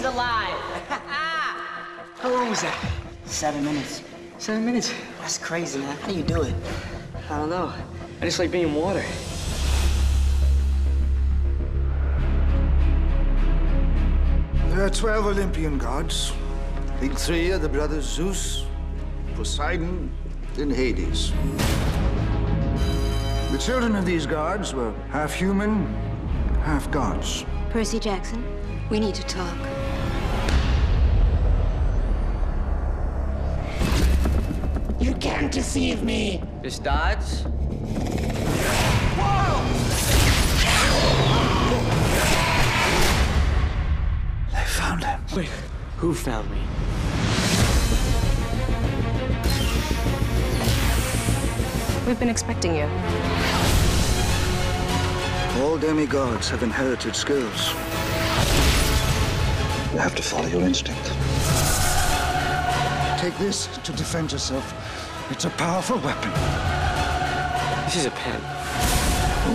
alive. Ah. How long was that? Seven minutes. Seven minutes. That's crazy, man. How do you do it? I don't know. I just like being in water. There are 12 Olympian gods. I think three are the brothers Zeus, Poseidon, and Hades. The children of these gods were half human, half gods. Percy Jackson, we need to talk. Can't deceive me. Miss Dodds? They found him. Wait, who found me? We've been expecting you. All demigods have inherited skills. You have to follow your instinct. Take this to defend yourself. It's a powerful weapon. This is a pen.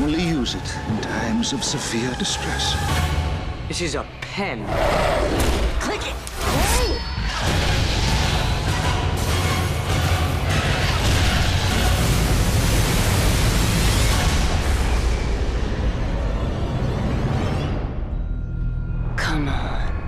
Only use it in times of severe distress. This is a pen. Click it. Come on.